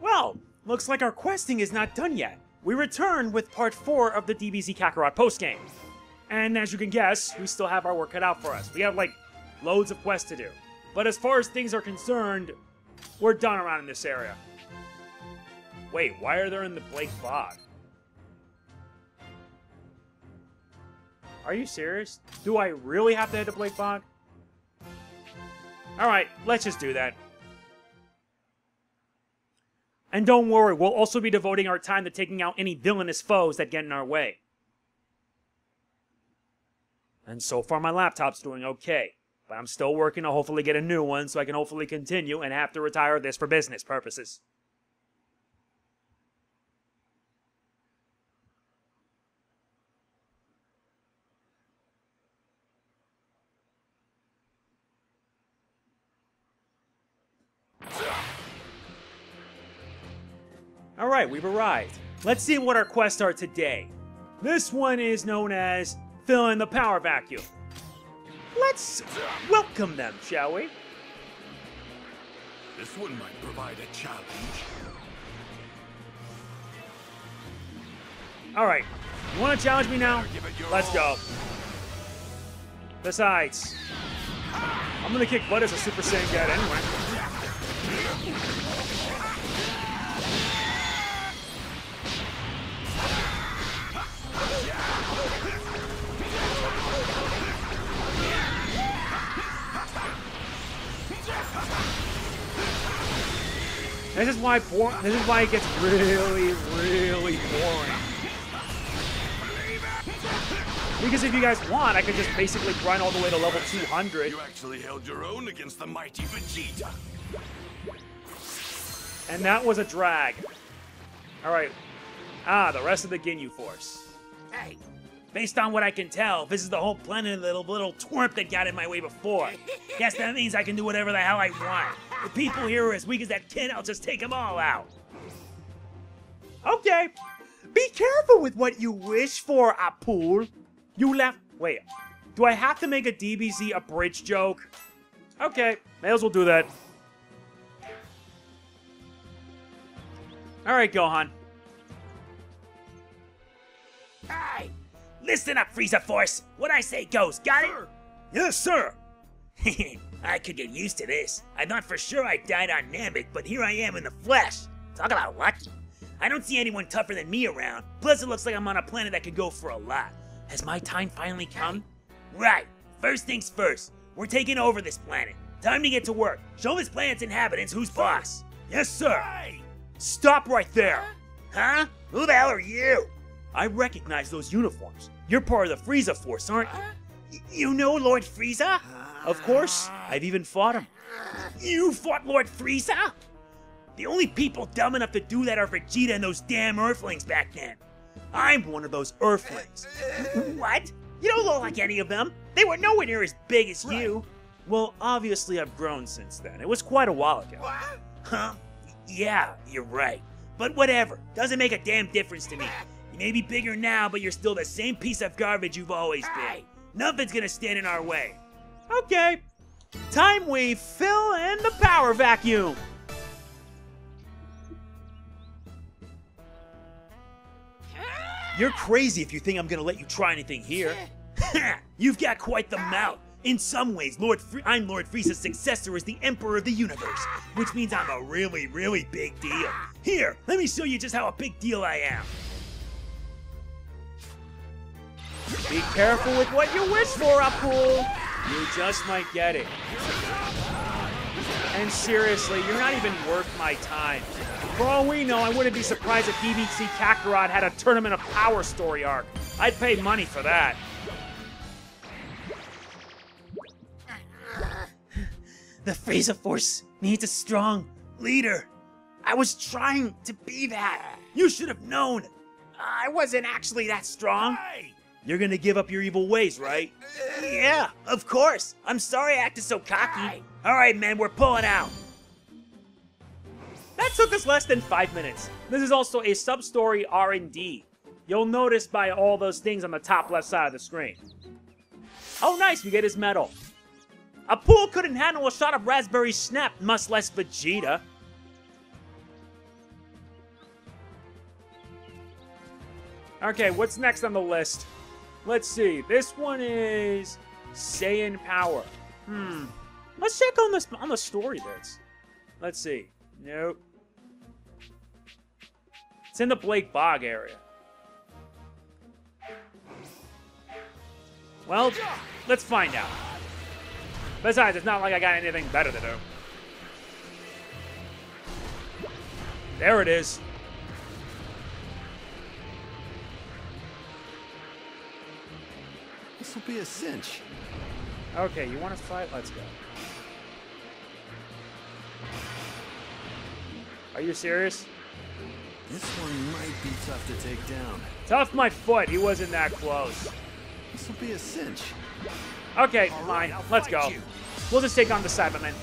Well, looks like our questing is not done yet. We return with part 4 of the DBZ Kakarot postgame. And as you can guess, we still have our work cut out for us. We have, like, loads of quests to do. But as far as things are concerned, we're done around in this area. Wait, why are they in the Blake Bog? Are you serious? Do I really have to head to Blake Bog? Alright, let's just do that. And don't worry, we'll also be devoting our time to taking out any villainous foes that get in our way. And so far my laptop's doing okay. But I'm still working to hopefully get a new one so I can hopefully continue and have to retire this for business purposes. Alright, we've arrived. Let's see what our quests are today. This one is known as Fill in the Power Vacuum. Let's welcome them, shall we? This one might provide a challenge. Alright, you want to challenge me now? Give it your Let's go. Besides, I'm gonna kick butt as a Super Saiyan God anyway. This is why bor- this is why it gets really, really boring. Because if you guys want, I could just basically grind all the way to level 200. You actually held your own against the mighty Vegeta. And that was a drag. Alright. Ah, the rest of the Ginyu Force. Hey, based on what I can tell, this is the whole planet of the little, little twerp that got in my way before. Guess that means I can do whatever the hell I want. The people here are as weak as that kid, I'll just take them all out. Okay. Be careful with what you wish for, Appule. You left. Wait. Do I have to make a DBZ Abridged joke? Okay, may as well do that. All right, Gohan. Hey! Listen up, Frieza Force! What I say goes, got it? Yes, sir. I could get used to this. I thought for sure I died on Namek, but here I am in the flesh. Talk about lucky. I don't see anyone tougher than me around. Plus, it looks like I'm on a planet that could go for a lot. Has my time finally come? Right. First things first. We're taking over this planet. Time to get to work. Show this planet's inhabitants who's boss. Yes, sir. Hey. Stop right there. Huh? Who the hell are you? I recognize those uniforms. You're part of the Frieza Force, aren't you? You know Lord Frieza? Of course. I've even fought him. You fought Lord Frieza? The only people dumb enough to do that are Vegeta and those damn Earthlings back then. I'm one of those Earthlings. What? You don't look like any of them. They were nowhere near as big as you. Well, obviously I've grown since then. It was quite a while ago. Huh? Yeah, you're right. But whatever. Doesn't make a damn difference to me. You may be bigger now, but you're still the same piece of garbage you've always been. Nothing's gonna stand in our way. Okay. Time we fill in the power vacuum. You're crazy if you think I'm gonna let you try anything here. You've got quite the mouth. In some ways, Lord Fri- I'm Lord Frieza's successor as the Emperor of the Universe, which means I'm a really, really big deal. Here, let me show you just how a big deal I am. Be careful with what you wish for, Appule. You just might get it. And seriously, you're not even worth my time. For all we know, I wouldn't be surprised if DBZ Kakarot had a Tournament of Power story arc. I'd pay money for that. The Frieza Force needs a strong leader. I was trying to be that. You should have known. I wasn't actually that strong. You're gonna give up your evil ways, right? yeah, of course. I'm sorry I acted so cocky. All right, man, we're pulling out. That took us less than five minutes. This is also a sub-story R&D. You'll notice by all those things on the top left side of the screen. Oh, nice, we get his medal. Appule couldn't handle a shot of Raspberry Snap, much less Vegeta. Okay, what's next on the list? Let's see. This one is Saiyan Power. Hmm. Let's check on this on the story bits. Let's see. Nope. It's in the Blake Bog area. Well, let's find out. Besides, it's not like I got anything better to do. There it is. This will be a cinch. Okay, you want to fight? Let's go. Are you serious? This one might be tough to take down. Tough my foot. He wasn't that close. This will be a cinch. Okay, fine. Let's go. We'll just take on the Saibamen.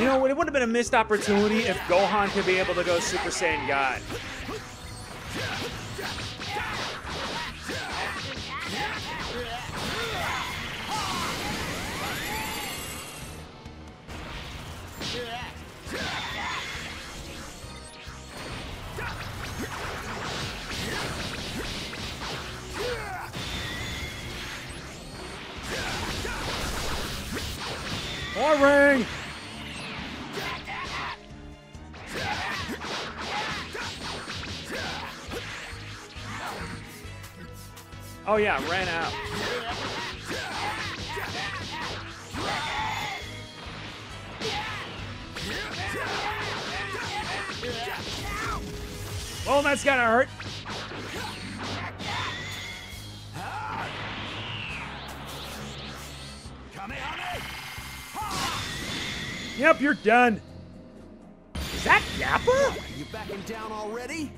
You know, it would have been a missed opportunity if Gohan could be able to go Super Saiyan God. More Oh yeah, ran out. Oh, that's gonna hurt. Yep, you're done. Is that Nappa? Are you backing down already?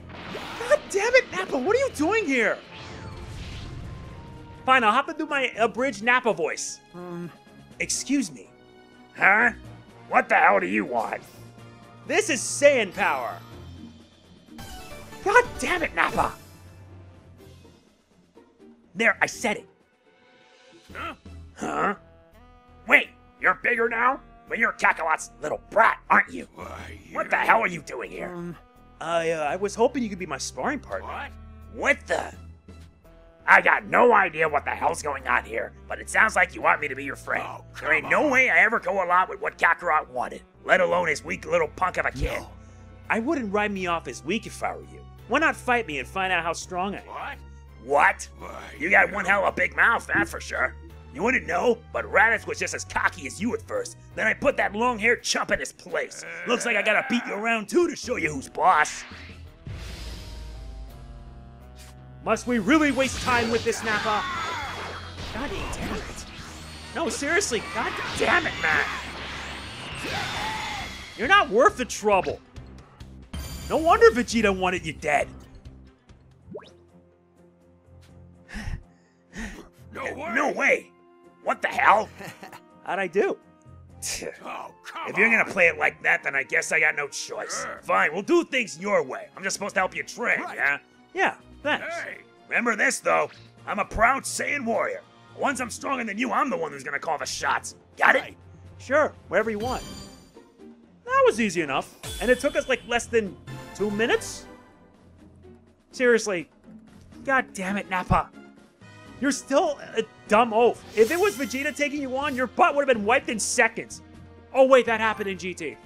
God damn it, Nappa, what are you doing here? Fine, I'll have to do my abridged Nappa voice. Um, excuse me. Huh? What the hell do you want? This is Saiyan power. God damn it, Nappa! There, I said it. Huh? Huh? Wait, you're bigger now? But you're Kakarot's little brat, aren't you? Why, What the hell are you doing here? Um, I, uh, I was hoping you could be my sparring partner. What? What the? I got no idea what the hell's going on here, but it sounds like you want me to be your friend. Oh, there ain't come no way I ever go along with what Kakarot wanted, let alone his weak little punk of a kid. No. I wouldn't write me off as weak if I were you. Why not fight me and find out how strong I am? What? What? Why, You got one hell of a big mouth, that's for sure. You wouldn't know, but Raditz was just as cocky as you at first. Then I put that long-haired chump in his place. Looks like I gotta beat you around too to show you who's boss. Must we really waste time with this, Nappa? God damn it. No, seriously, god damn it, man. You're not worth the trouble. No wonder Vegeta wanted you dead. No way! No way. What the hell? How'd I do? Oh, If you're gonna play it like that, then I guess I got no choice. Fine, we'll do things your way. I'm just supposed to help you train, Right. yeah? Yeah, thanks. Hey! Remember this, though. I'm a proud Saiyan warrior. Once I'm stronger than you, I'm the one who's gonna call the shots. Got it? Sure, wherever you want. That was easy enough. And it took us like less than two minutes? Seriously. God damn it, Nappa. You're still a dumb oaf. If it was Vegeta taking you on, your butt would have been wiped in seconds. Oh, wait, that happened in GT.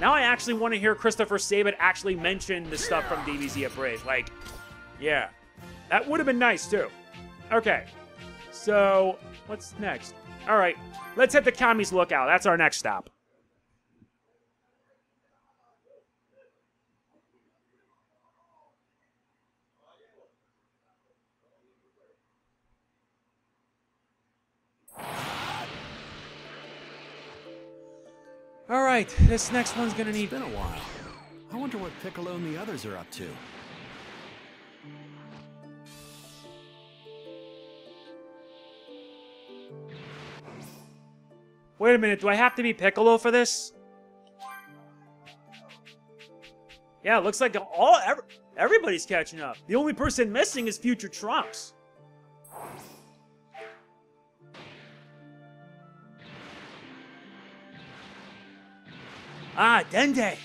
Now I actually want to hear Christopher Sabat actually mention the stuff from DBZ at Abridged. Like, yeah. That would have been nice, too. Okay. So, what's next? All right, let's hit the Kami's Lookout. That's our next stop. All right, this next one's gonna need. Been a while. I wonder what Piccolo and the others are up to. Wait a minute, do I have to be Piccolo for this? Yeah, it looks like all every, everybody's catching up. The only person missing is future Trunks. Ah, Dende.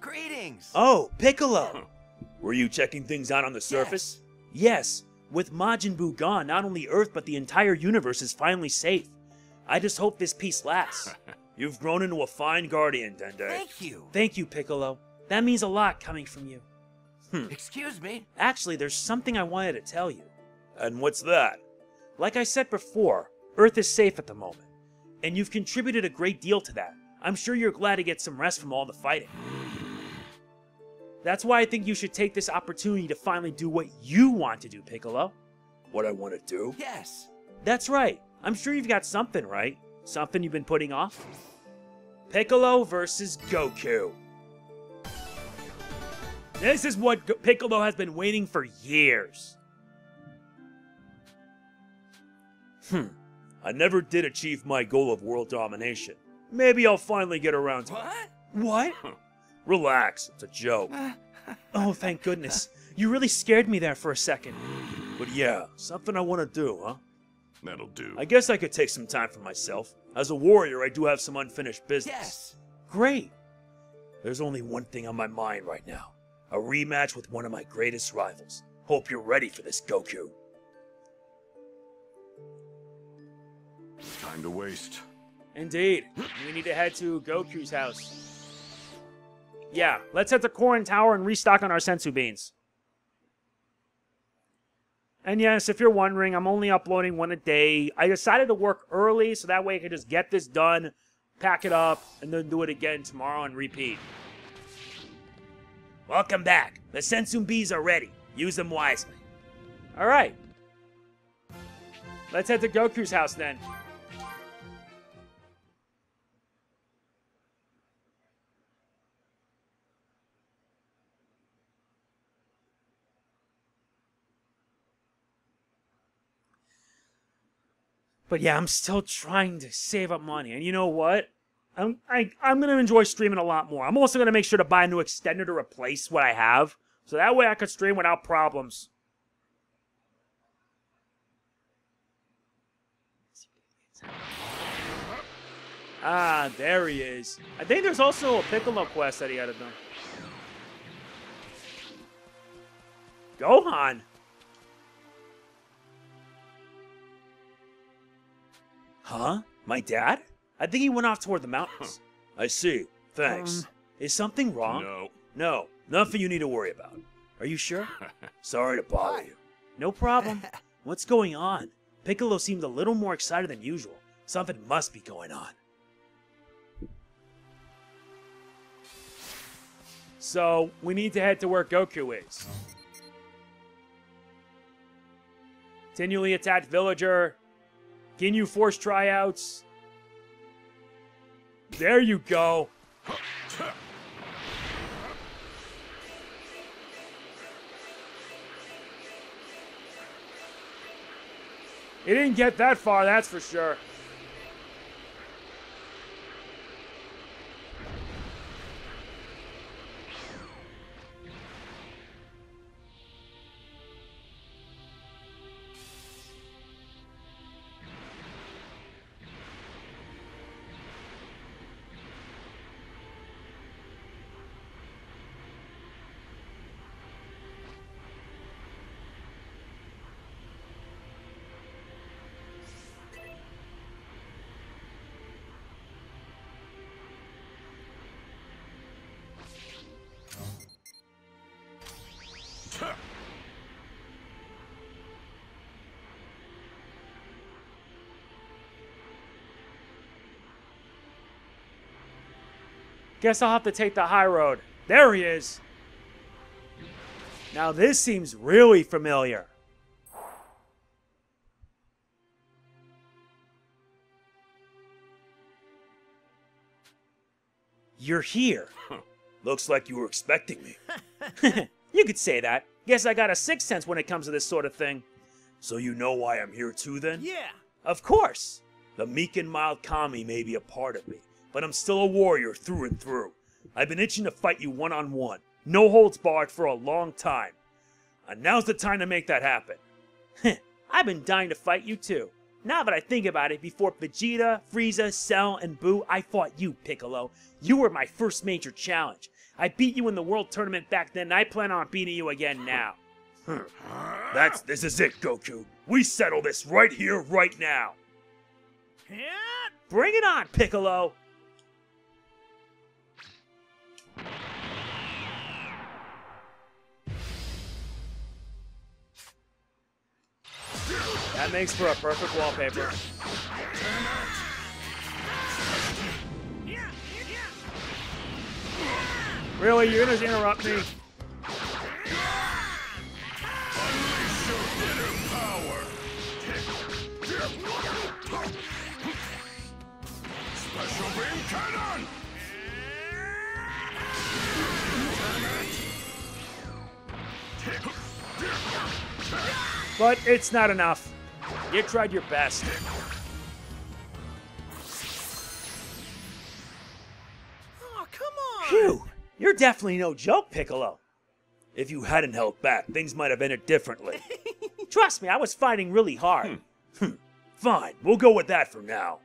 Greetings. Oh, Piccolo! Were you checking things out on the surface? Yes, with Majin Buu gone, not only Earth but the entire universe is finally safe. I just hope this peace lasts. You've grown into a fine guardian, Dende. Thank you. Thank you, Piccolo. That means a lot coming from you. Excuse me. Actually, there's something I wanted to tell you. And what's that? Like I said before, Earth is safe at the moment. And you've contributed a great deal to that. I'm sure you're glad to get some rest from all the fighting. That's why I think you should take this opportunity to finally do what you want to do, Piccolo. What I want to do? Yes. That's right. I'm sure you've got something, right? Something you've been putting off? Piccolo versus Goku. This is what Go- Piccolo has been waiting for years. Hmm. I never did achieve my goal of world domination. Maybe I'll finally get around to it. What? What? Relax, it's a joke. Oh, thank goodness. You really scared me there for a second. But yeah, something I want to do, huh? That'll do. I guess I could take some time for myself. As a warrior, I do have some unfinished business. Yes. Great. There's only one thing on my mind right now a rematch with one of my greatest rivals. Hope you're ready for this, Goku. Time to waste. Indeed. We need to head to Goku's house. Yeah, let's head to Korin Tower and restock on our senzu beans. And yes, if you're wondering, I'm only uploading one a day. I decided to work early so that way I could just get this done, pack it up, and then do it again tomorrow and repeat. Welcome back. The Senzu beans are ready. Use them wisely. Alright. Let's head to Goku's house then. But yeah, I'm still trying to save up money. And you know what? I'm I, I'm gonna enjoy streaming a lot more. I'm also gonna make sure to buy a new extender to replace what I have, so that way I could stream without problems. Ah, there he is. I think there's also a Piccolo quest that he had to do. Gohan. Huh? My dad? I think he went off toward the mountains. I see. Thanks. Um, is something wrong? No. no, nothing you need to worry about. Are you sure? Sorry to bother you. No problem. What's going on? Piccolo seemed a little more excited than usual. Something must be going on. So, we need to head to where Goku is. Continually attacked villager. Ginyu Force tryouts. There you go. It didn't get that far, that's for sure. Guess I'll have to take the high road. There he is. Now this seems really familiar. You're here. Looks like you were expecting me. you could say that. Guess I got a sixth sense when it comes to this sort of thing. So you know why I'm here too then? Yeah. Of course. The meek and mild Kami may be a part of me, but I'm still a warrior through and through. I've been itching to fight you one on one, no holds barred for a long time. And now's the time to make that happen. I've been dying to fight you too. Now that I think about it, before Vegeta, Frieza, Cell, and Buu, I fought you, Piccolo. You were my first major challenge. I beat you in the World Tournament back then, and I plan on beating you again now. That's this is it, Goku. We settle this right here, right now. Bring it on, Piccolo. That makes for a perfect wallpaper. Really, you're gonna interrupt me? But it's not enough. You tried your best. You're definitely no joke, Piccolo. If you hadn't held back, things might have ended differently. Trust me, I was fighting really hard. Hmm. Fine, we'll go with that for now.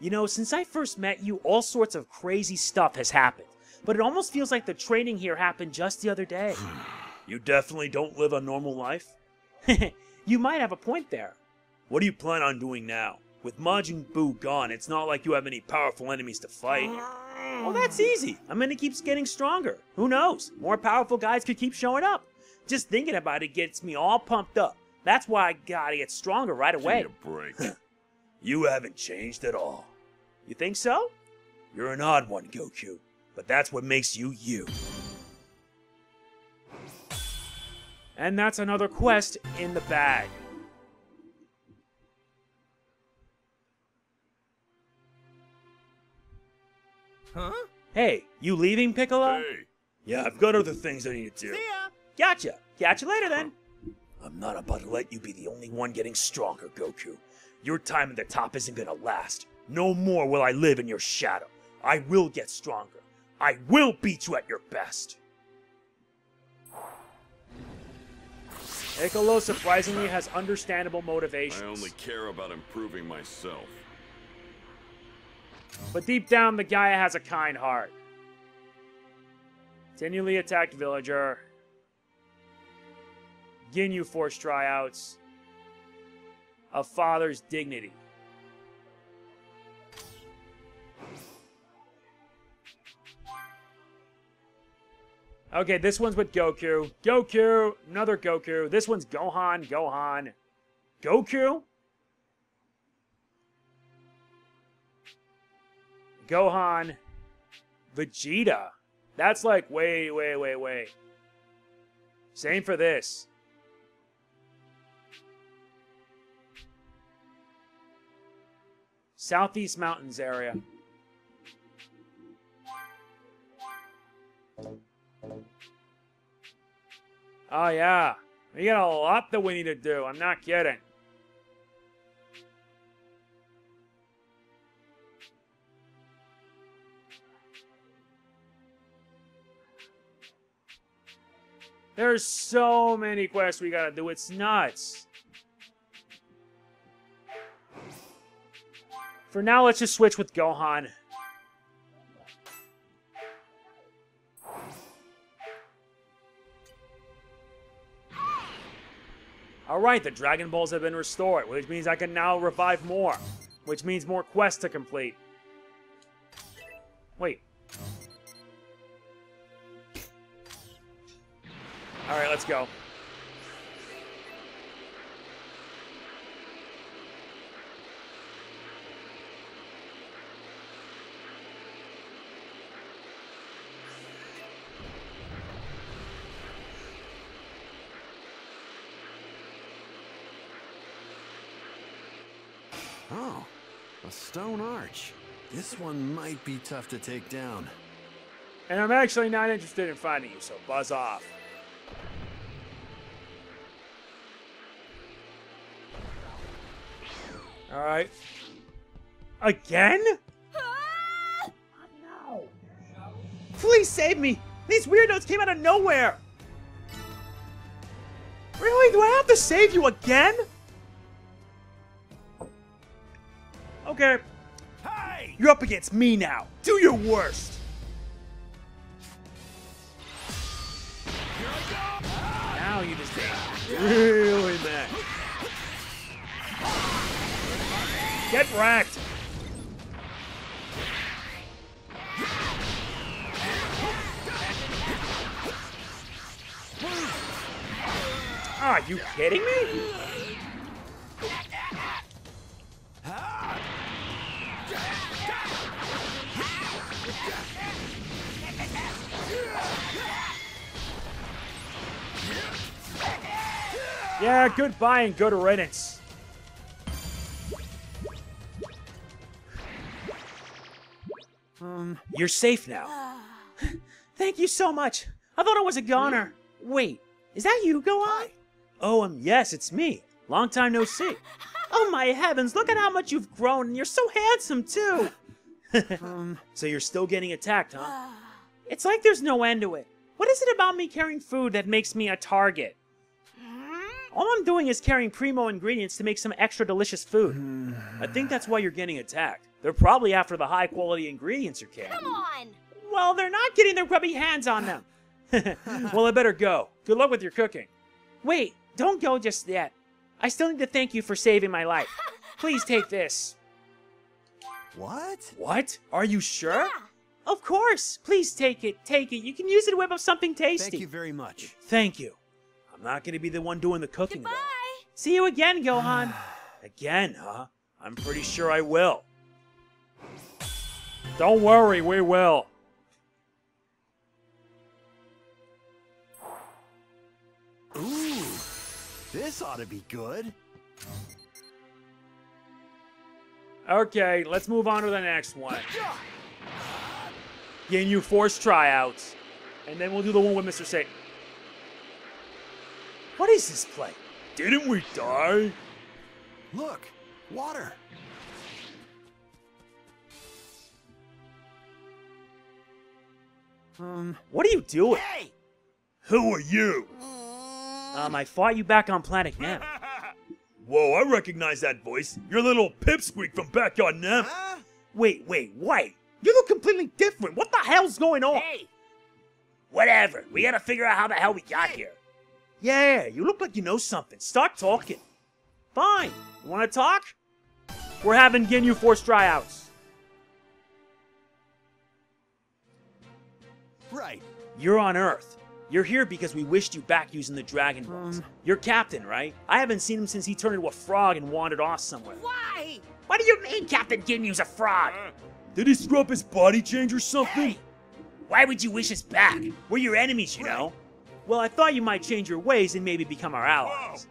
You know, since I first met you, all sorts of crazy stuff has happened. But it almost feels like the training here happened just the other day. you definitely don't live a normal life? you might have a point there. What do you plan on doing now? With Majin Buu gone, it's not like you have any powerful enemies to fight. Well, that's easy. I'm gonna keep getting stronger. Who knows? More powerful guys could keep showing up. Just thinking about it gets me all pumped up. That's why I gotta get stronger right away. Give me a break. You haven't changed at all. You think so? You're an odd one, Goku, but that's what makes you you. And that's another quest in the bag. Huh? Hey, you leaving, Piccolo? hey, Yeah, I've got other things I need to do. See ya! Gotcha. Catch you later then. I'm not about to let you be the only one getting stronger, Goku. Your time at the top isn't gonna last. No more will I live in your shadow. I will get stronger. I will beat you at your best. Piccolo surprisingly has understandable motivations. I only care about improving myself. But deep down, the guy has a kind heart. Continually attacked villager. Ginyu Force tryouts. A father's dignity. Okay, this one's with Goku. Goku, another Goku. This one's Gohan, Gohan. Goku? Gohan, Vegeta. That's like way, way, way, way. Same for this. Southeast Mountains area. Oh, yeah. We got a lot that we need to do. I'm not kidding. There's so many quests we gotta do. It's nuts. For now, let's just switch with Gohan. Alright, the Dragon Balls have been restored, which means I can now revive more. Which means more quests to complete. Wait. Alright, let's go. Oh, a stone arch. This one might be tough to take down. And I'm actually not interested in finding you, so buzz off. Alright. Again? Please save me! These weirdos came out of nowhere! Really? Do I have to save you again? Okay. Hey! You're up against me now. Do your worst. Now you just really mad. Get wrecked. Are you kidding me? Yeah, goodbye and good riddance. Um, You're safe now. Thank you so much. I thought I was a goner. Wait, is that you, Gohan? Oh, um, yes, it's me. Long time no see. Oh my heavens, look at how much you've grown, and you're so handsome too. um, So you're still getting attacked, huh? It's like there's no end to it. What is it about me carrying food that makes me a target? All I'm doing is carrying primo ingredients to make some extra delicious food. I think that's why you're getting attacked. They're probably after the high quality ingredients you're carrying. Come on! Well, they're not getting their grubby hands on them. well, I better go. Good luck with your cooking. Wait, don't go just yet. I still need to thank you for saving my life. Please take this. what? What? Are you sure? Yeah. Of course. Please take it. Take it. You can use it to whip up something tasty. Thank you very much. Thank you. I'm not going to be the one doing the cooking, Goodbye! though. See you again, Gohan. again, huh? I'm pretty sure I will. Don't worry, we will. Ooh, this ought to be good. Okay, let's move on to the next one. Ginyu Force tryouts. And then we'll do the one with Mr. Satan. What is this play? Didn't we die? Look, water. Um, What are you doing? Hey! Who are you? Um, I fought you back on Planet Nam. Whoa, I recognize that voice. Your little pipsqueak from back on Nam. huh? Wait, wait, wait. You look completely different. What the hell's going on? Hey! Whatever. We gotta figure out how the hell we got here. Yeah, you look like you know something. Start talking. Fine. You want to talk? We're having Ginyu Force tryouts. Right. You're on Earth. You're here because we wished you back using the Dragon Balls. Um. You're Captain, right? I haven't seen him since he turned into a frog and wandered off somewhere. Why? What do you mean Captain Ginyu's a fraud? Did he screw up his body change or something? Hey! Why would you wish us back? We're your enemies, you know. Well, I thought you might change your ways and maybe become our allies.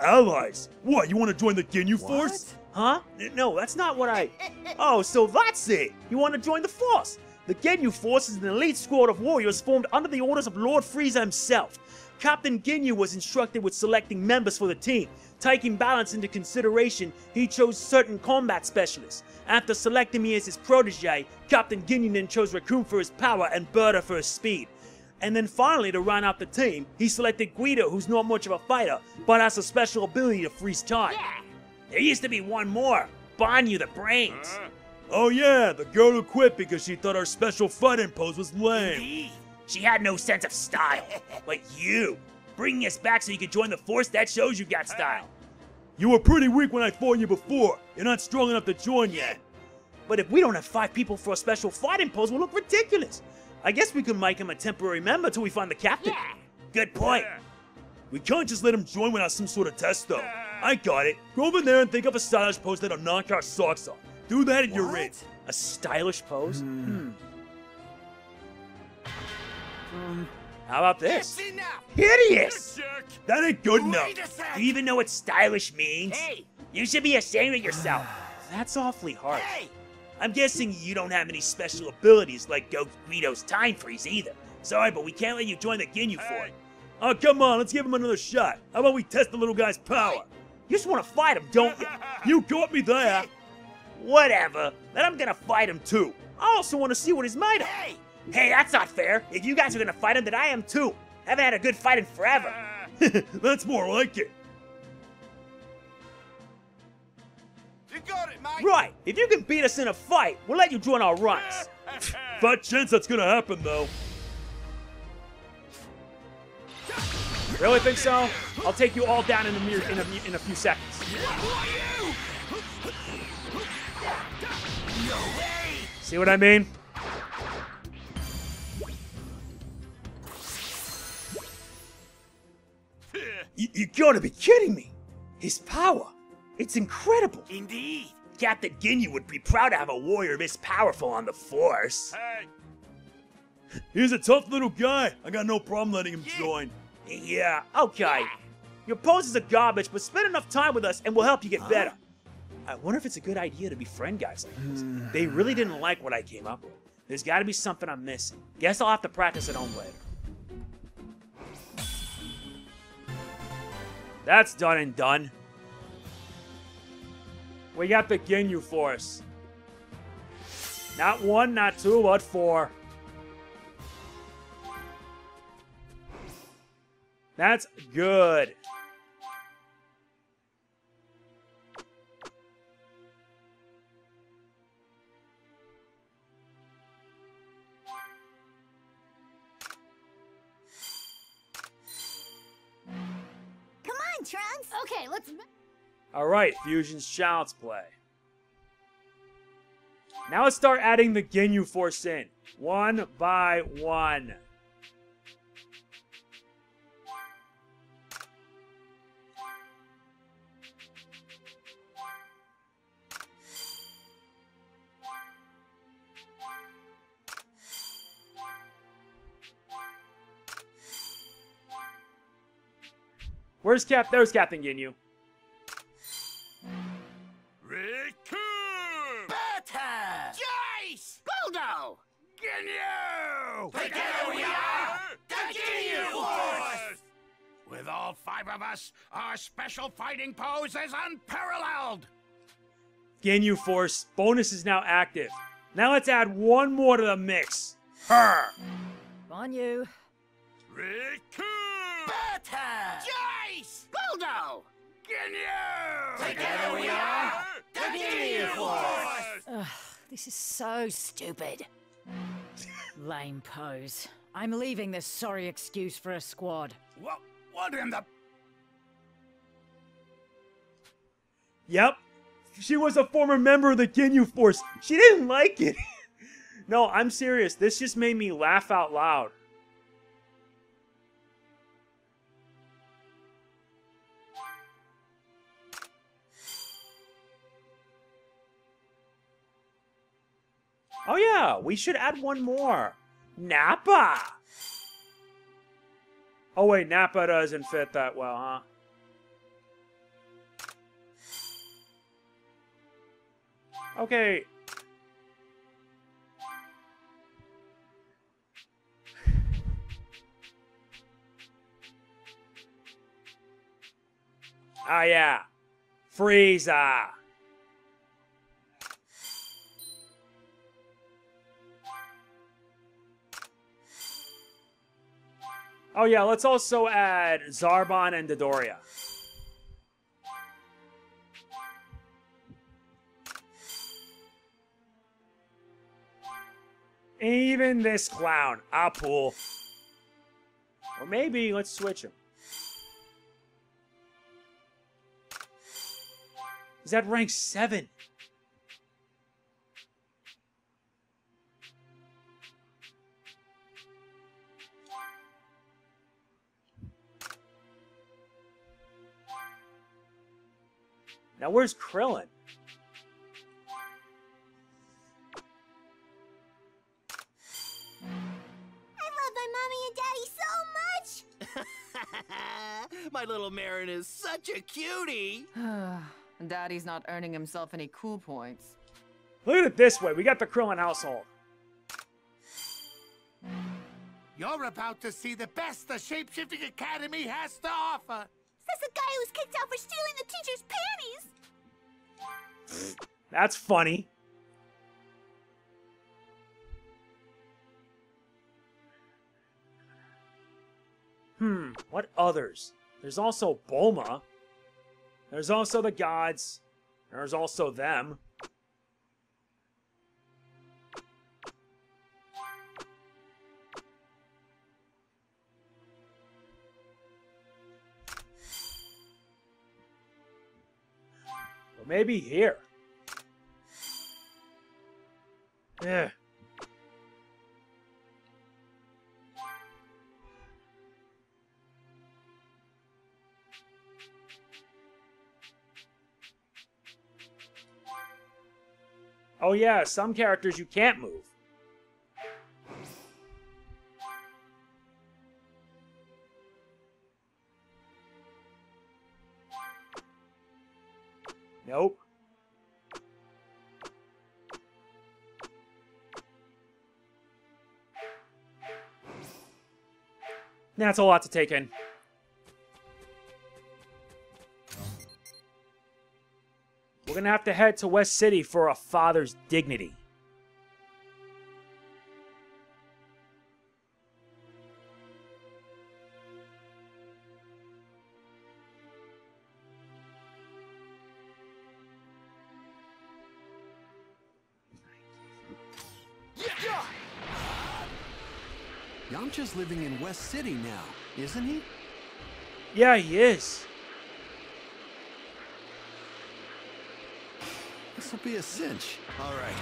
Allies? What, you want to join the Ginyu Force? Huh? No, that's not what I. Oh, so that's it. You want to join the Force? The Ginyu Force is an elite squad of warriors formed under the orders of Lord Frieza himself. Captain Ginyu was instructed with selecting members for the team. Taking balance into consideration, he chose certain combat specialists. After selecting me as his protege, Captain Ginyu then chose Recoome for his power and Burter for his speed. And then finally, to round out the team, he selected Guldo, who's not much of a fighter, but has a special ability to freeze time. Yeah. There used to be one more. Banyu the brains. Uh-huh. Oh yeah, the girl who quit because she thought our special fighting pose was lame. She had no sense of style. but you. Bringing us back so you could join the force, that shows you've got style. You were pretty weak when I fought you before. You're not strong enough to join yet. But if we don't have five people for a special fighting pose, we'll look ridiculous. I guess we could make him a temporary member till we find the captain. Yeah. Good point. We can't just let him join without some sort of test, though. I got it. Go over there and think of a stylish pose that'll knock our socks off. Do that and you're in. A stylish pose? Hmm. Um, How about this? enough! Hideous! That ain't good enough. Do you even know what stylish means? Hey! You should be ashamed of yourself. That's awfully harsh. Hey! I'm guessing you don't have any special abilities like Go Guldo's time freeze either. Sorry, but we can't let you join the Ginyu Force. Oh, come on, let's give him another shot. How about we test the little guy's power? You just want to fight him, don't you? You got me there. Whatever. Then I'm gonna fight him too. I also want to see what he's made of. Hey! Hey, that's not fair. If you guys are gonna fight him, then I am too. Haven't had a good fight in forever. That's more like it. You got it, mate. Right, if you can beat us in a fight, we'll let you join our ranks. Fat chance that's gonna happen, though. Really think so? I'll take you all down in a, mere, in a, in a few seconds. See what I mean? You, you gotta be kidding me. His power, it's incredible. Indeed. Captain Ginyu would be proud to have a warrior this powerful on the Force. Hey, He's a tough little guy. I got no problem letting him join. Yeah, okay. Your poses are garbage, but spend enough time with us and we'll help you get better. I wonder if it's a good idea to befriend guys like this. Hmm. They really didn't like what I came up with. There's gotta be something I'm missing. Guess I'll have to practice at home later. That's done and done. We got the Ginyu Force. Not one, not two, but four. That's good. All right, Fusion's Child's Play. Now let's start adding the Ginyu Force in, one by one. Where's Cap? There's Captain Ginyu. Five of us, our special fighting pose is unparalleled! Ginyu Force bonus is now active. Now let's add one more to the mix. Her. On you. Recoome! Burter! Jeice! Guldo! Ginyu! Together we are the Ginyu Force! Ugh, this is so stupid. Lame pose. I'm leaving this sorry excuse for a squad. What, what in the... Yep. She was a former member of the Ginyu Force. She didn't like it. no, I'm serious. This just made me laugh out loud. Oh yeah, we should add one more. Nappa. Oh wait, Nappa doesn't fit that well, huh? Okay. Ah, yeah. Frieza. Oh, yeah, let's also add Zarbon and Dodoria. Even this clown, I'll pull. Or maybe let's switch him. He's at rank 7. Now where's Krillin? My little Marron is such a cutie. Daddy's not earning himself any cool points. Look at it this way. We got the Krillin household. You're about to see the best the Shapeshifting Academy has to offer. Is this a guy who was kicked out for stealing the teacher's panties. That's funny. Hmm, what others? There's also Bulma. There's also the gods. There's also them. Maybe here. Yeah. Oh yeah, some characters you can't move. Nope. That's a lot to take in. We're gonna have to head to West City for a father's dignity. Yamcha's living in West City now, isn't he? Yeah, he is. This'll be a cinch. All right,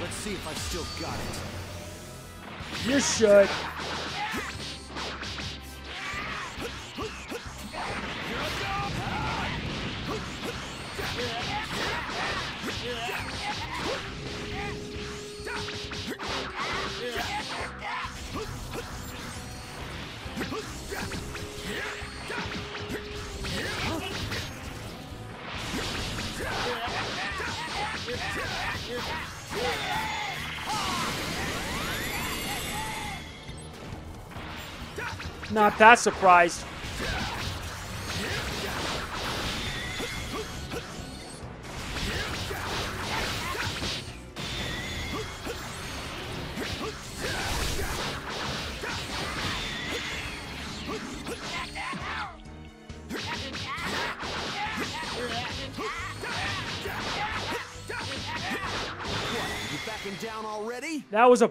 let's see if I've still got it. You should. Not that surprised. Was a.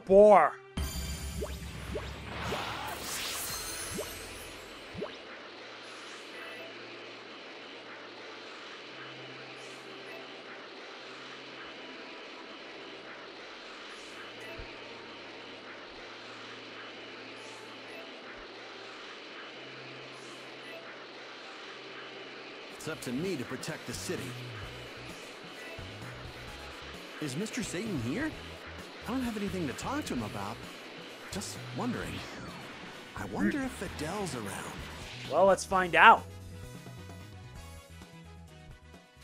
It's up to me to protect the city. Is Mr. Satan here? I don't have anything to talk to him about. Just wondering. I wonder if Videl's around. Well, let's find out.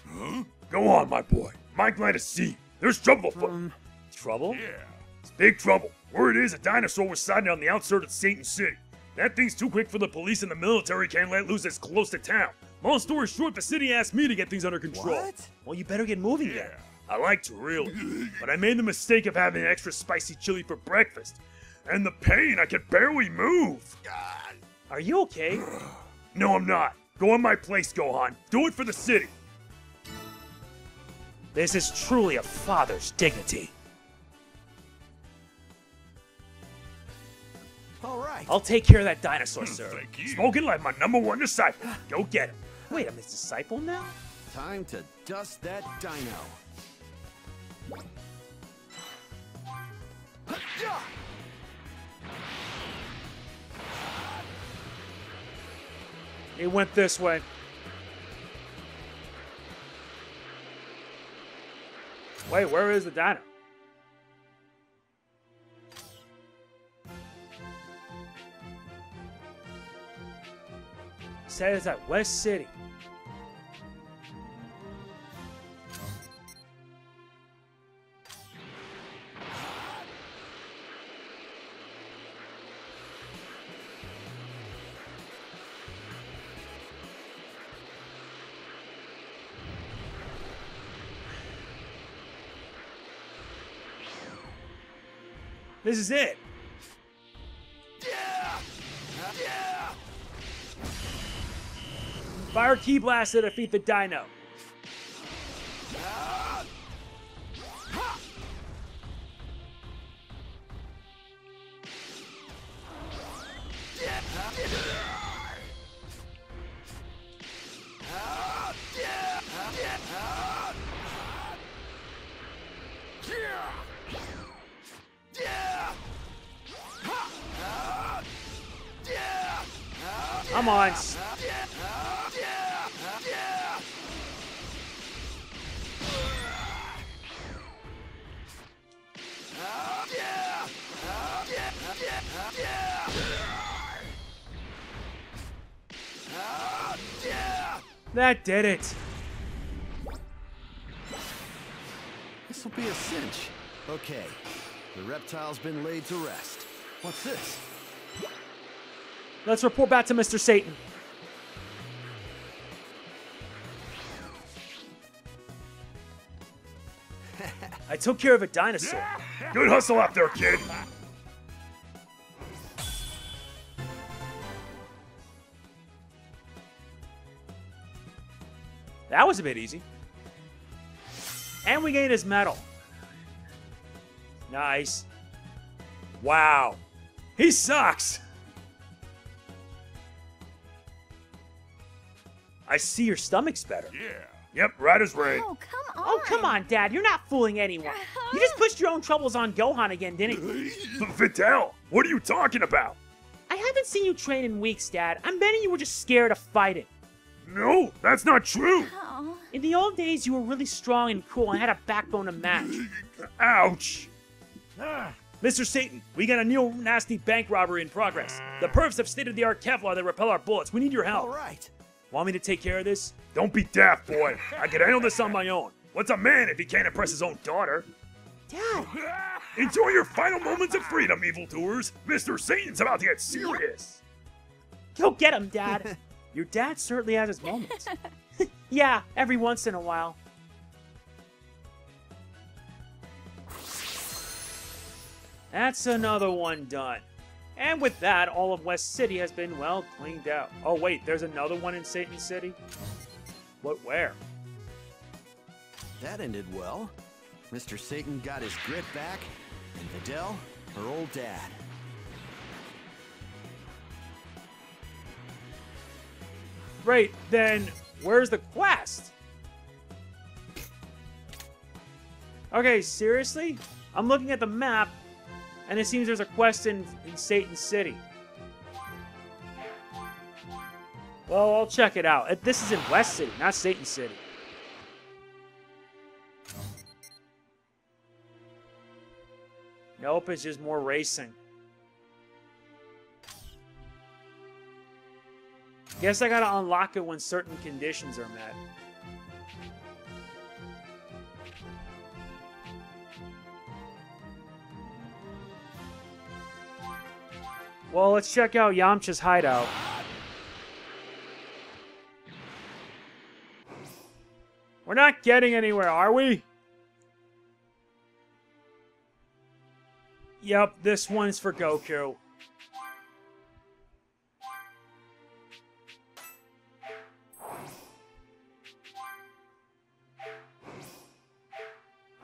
Huh? Go on, my boy. Mike glad to see? There's trouble afoot. Um, trouble? Yeah. It's big trouble. Word is a dinosaur was sighted on the outskirts of Satan City. That thing's too quick for the police and the military can't let loose this close to town. Long story short, the city asked me to get things under control. What? Well, you better get moving Yeah, then. I like to really, but I made the mistake of having extra spicy chili for breakfast. And the pain, I could barely move. God. Are you okay? No, I'm not. Go on my place, Gohan. Do it for the city. This is truly a father's dignity. All right. I'll take care of that dinosaur, hmm, sir. Thank you. Smoking like my number one disciple. Go get him. Wait, I'm his disciple now? Time to dust that dino. He went this way. Wait, where is the diner? Said it's at West City. This is it. Yeah! Fire Ki Blast to defeat the Dino. That did it. This'll be a cinch. Okay, the reptile's been laid to rest. What's this? Let's report back to Mr. Satan. I took care of a dinosaur. Good hustle out there, kid. Was a bit easy. And we gained his medal. Nice. Wow. He sucks. I see your stomach's better. Yeah. Yep, right as rain. Oh, come on. Oh, come on, Dad. You're not fooling anyone. Uh-huh. You just pushed your own troubles on Gohan again, didn't you? Videl, what are you talking about? I haven't seen you train in weeks, Dad. I'm betting you were just scared of fighting. No, that's not true. Uh-huh. In the old days, you were really strong and cool and had a backbone to match. Ouch. Ah, Mr. Satan, we got a new nasty bank robbery in progress. The perfs have state-of-the-art Kevlar that repel our bullets. We need your help. All right. Want me to take care of this? Don't be daft, boy. I can handle this on my own. What's a man if he can't impress his own daughter? Dad! Enjoy your final moments of freedom, evil evildoers. Mr. Satan's about to get serious. Go get him, Dad. Your dad certainly has his moments. yeah, every once in a while. That's another one done. And with that, all of West City has been, well, cleaned out. Oh, wait, there's another one in Satan City? What, where? That ended well. Mr. Satan got his grit back, and Videl, her old dad. Right, then where's the quest? Okay, seriously? I'm looking at the map, and it seems there's a quest in, in Satan City. Well, I'll check it out. This is in West City, not Satan City. Nope, it's just more racing. Guess I gotta unlock it when certain conditions are met. Well, let's check out Yamcha's hideout. We're not getting anywhere, are we? Yep, this one's for Goku.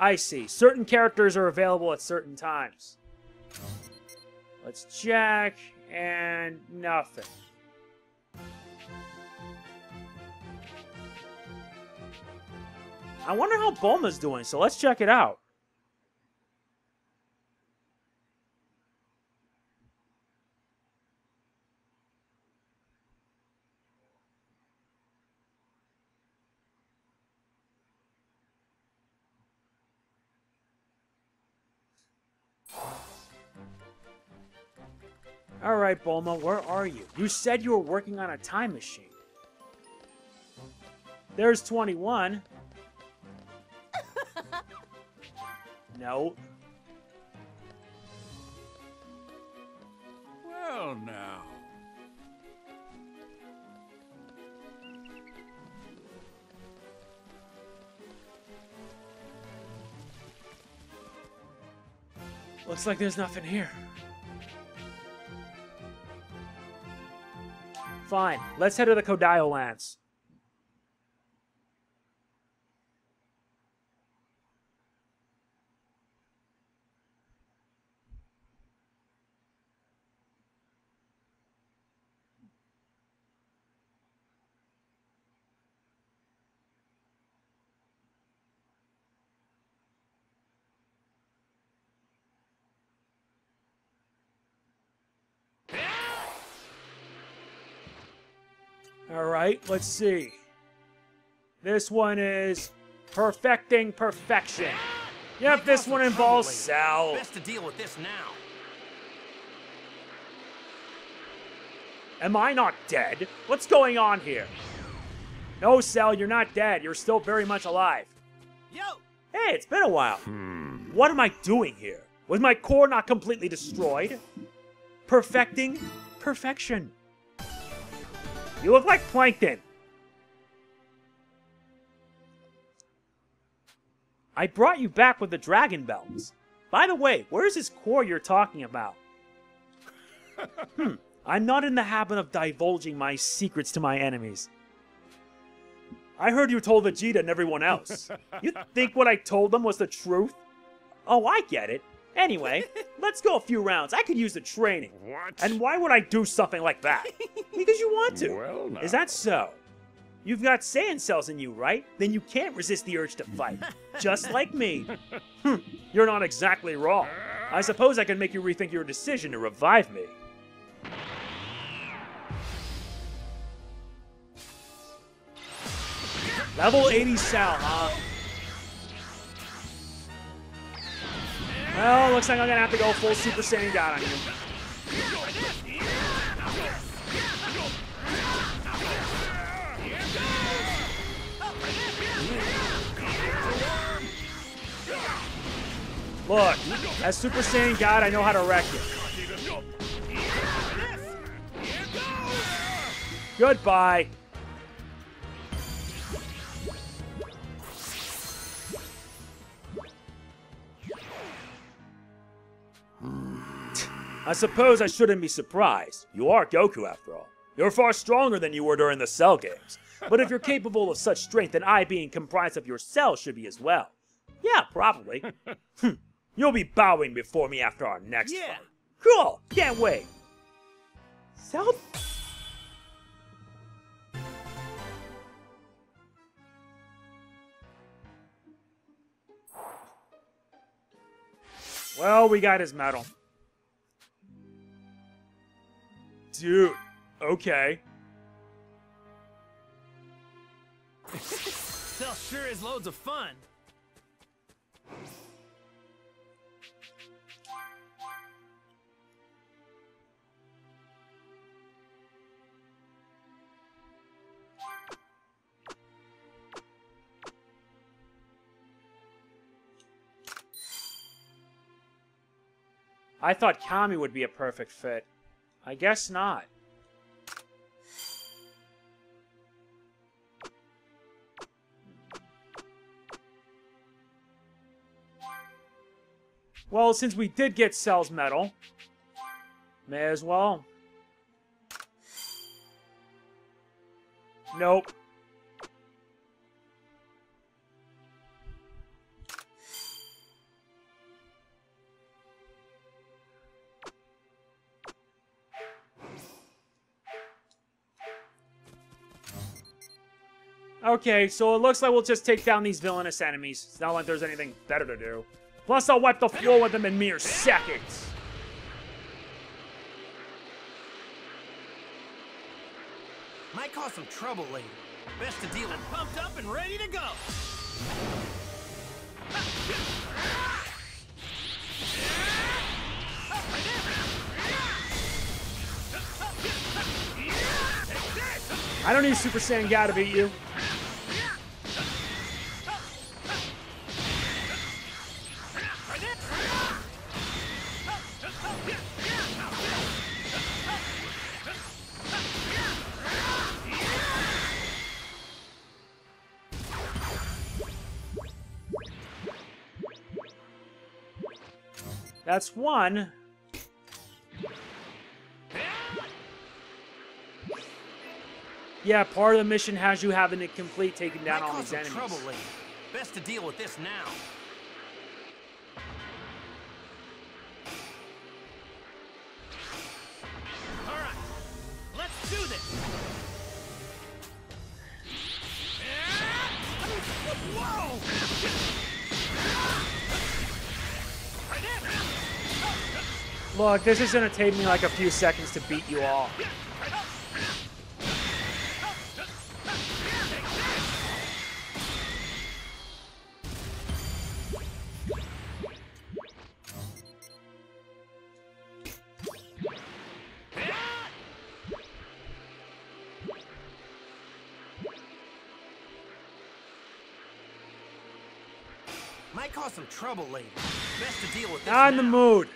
I see. Certain characters are available at certain times. Let's check, and nothing. I wonder how Bulma's doing, so let's check it out. Right, Bulma, where are you? You said you were working on a time machine. There's 21. no. Well, now. Looks like there's nothing here. Fine, let's head to the Kodayo lands. Alright, let's see. This one is perfecting perfection. Yep, this one involves Cell. Best to deal with this now. Am I not dead? What's going on here? No, Cell, you're not dead. You're still very much alive. Yo! Hey, it's been a while. What am I doing here? Was my core not completely destroyed? Perfecting perfection. You look like Plankton. I brought you back with the dragon bells. By the way, where's this core you're talking about? hmm, I'm not in the habit of divulging my secrets to my enemies. I heard you told Vegeta and everyone else. You think what I told them was the truth? Oh, I get it. Anyway, let's go a few rounds. I could use the training. What? And why would I do something like that? because you want to. Well, now. Is that so? You've got Saiyan cells in you, right? Then you can't resist the urge to fight. Just like me. Hmm, you're not exactly wrong. I suppose I can make you rethink your decision to revive me. Level 80 Cell, huh? Well, looks like I'm gonna have to go full Super Saiyan God on you. Look, as Super Saiyan God, I know how to wreck you. Goodbye. Suppose I shouldn't be surprised. You are Goku after all. You're far stronger than you were during the Cell games. But if you're capable of such strength, then I, being comprised of your cells, should be as well. Yeah, probably. Hmm, You'll be bowing before me after our next Yeah. fight. Cool! Can't wait. Cell. Well, we got his medal. Dude, okay. Cell sure is loads of fun. I thought Kami would be a perfect fit. I guess not. Well, since we did get Cell's medal, may as well. Nope. Okay, so it looks like we'll just take down these villainous enemies. It's not like there's anything better to do. Plus, I'll wipe the floor with them in mere seconds. Might cause some trouble later. Best to deal with pumped up and ready to go. I don't need Super Saiyan God to beat you. That's one. Yeah, part of the mission has you having to complete taking down all these enemies. trouble. Best to deal with this now. Look, this is gonna take me like a few seconds to beat you all. Might cause some trouble later. Best to deal with this. Not in the mood.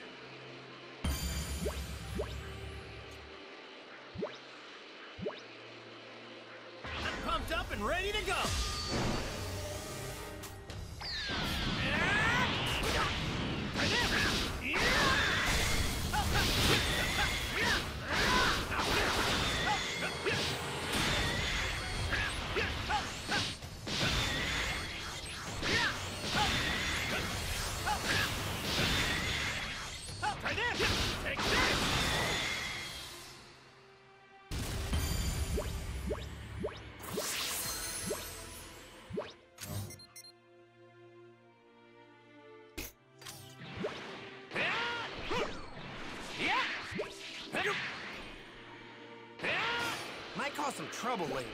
Trouble later.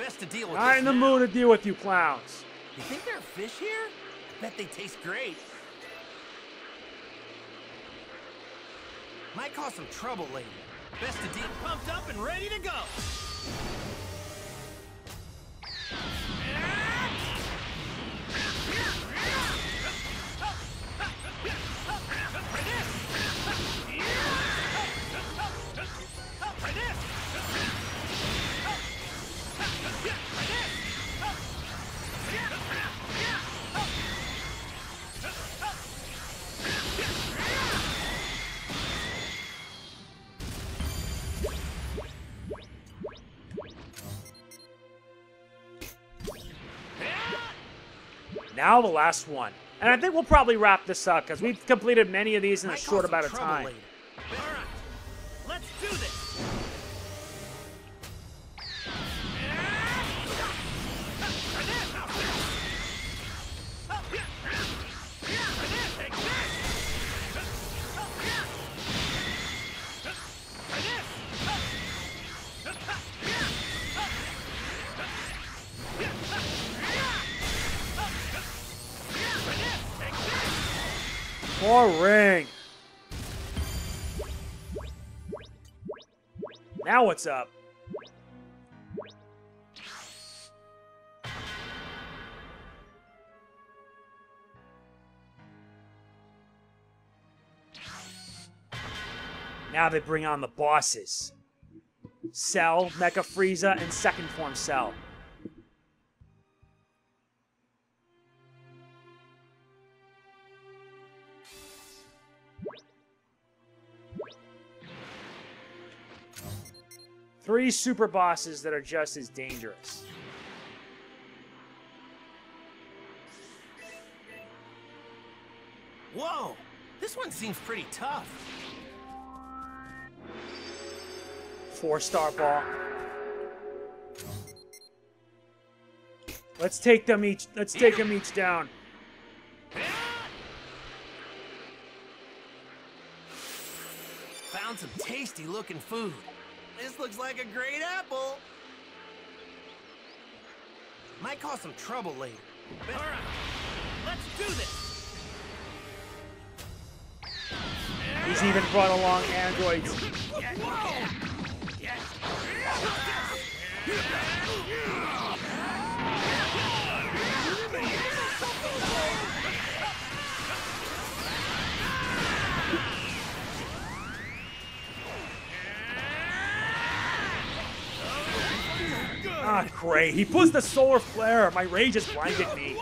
Best to deal with Not in the now. mood to deal with you clowns. You think there are fish here? I Bet they taste great. Might cause some trouble later. Best to deal pumped up and ready to go. Now the last one. And I think we'll probably wrap this up because we've completed many of these in a short amount of time. later. What's up? Now they bring on the bosses. Cell, Mecha Frieza, and Second Form Cell. Three super bosses that are just as dangerous. Whoa, this one seems pretty tough. Four star ball. Let's take them each. Let's take them each down. Found some tasty looking food. This looks like a great apple. Might cause some trouble later. All right, let's do this. He's even brought along androids. Ah, great. He puts the solar flare. My rage has blinded me.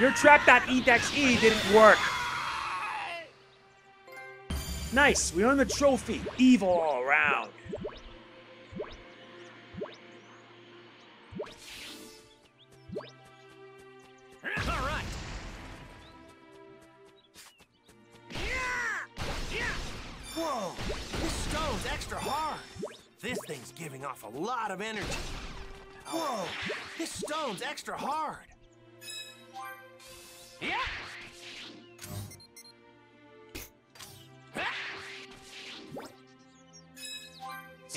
Your trap.exe didn't work. Nice, we earned the trophy. Evil all around. All right. Whoa, this stone's extra hard. This thing's giving off a lot of energy. Whoa, this stone's extra hard.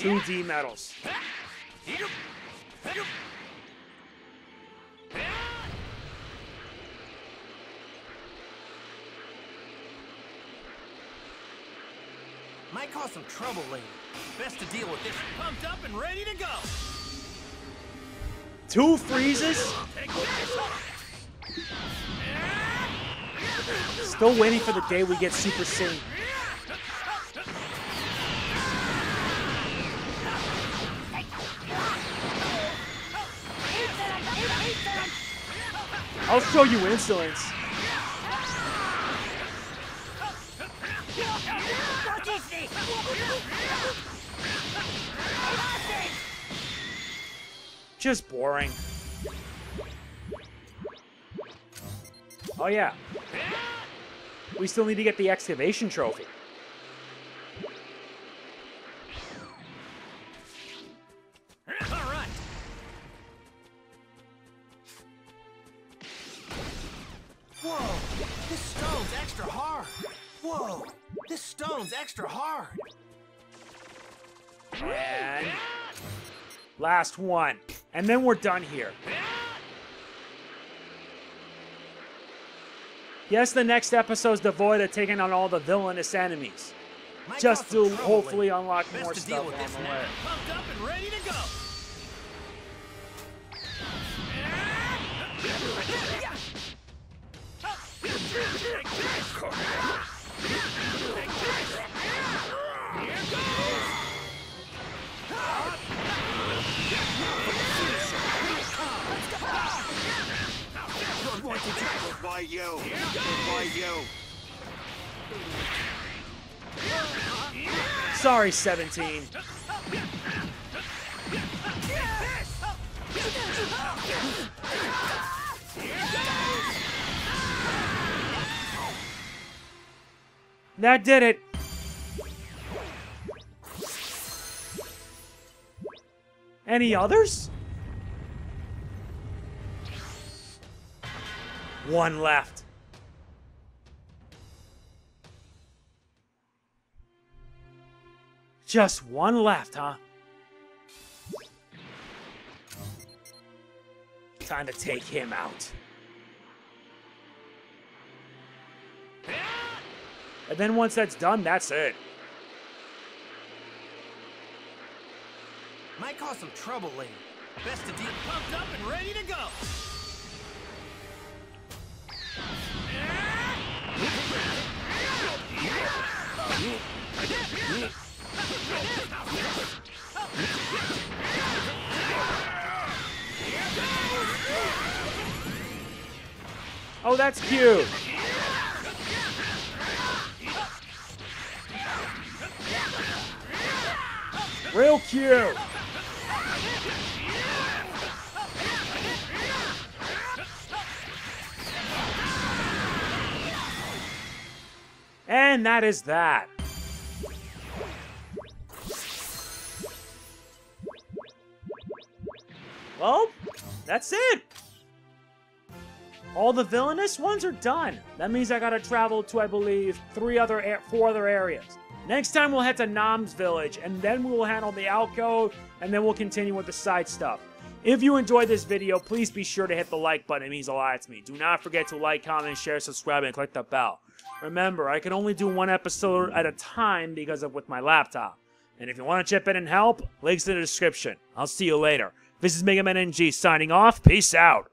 2D medals. Might cause some trouble later. Best to deal with this pumped up and ready to go. Two Friezas? Still waiting for the day we get Super Saiyan. I'll show you insolence. Just boring. Oh yeah. We still need to get the excavation trophy. This stone's extra hard. And last one. And then we're done here. Yes, the next episode's devoid of taking on all the villainous enemies. Might Just to hopefully later. unlock Best more to stuff deal with this the now. way. Pumped up and ready to go. You? You? Sorry, 17. That did it. Any others? One left. Just one left, huh? Time to take him out. And then once that's done, that's it. Might cause some trouble later. Best to deal pumped up and ready to go. Oh, that's cute. Real cute. And that is that. That's it. All the villainous ones are done. That means I gotta travel to, I believe, three other, four other areas. Next time we'll head to Nam's village, and then we will handle the alcove, and then we'll continue with the side stuff. If you enjoyed this video, please be sure to hit the like button. It means a lot to me. Do not forget to like, comment, share, subscribe, and click the bell. Remember, I can only do one episode at a time because of with my laptop. And if you want to chip in and help, links in the description. I'll see you later. This is Mega Man NG signing off. Peace out.